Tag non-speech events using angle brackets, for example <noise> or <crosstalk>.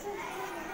是 <laughs>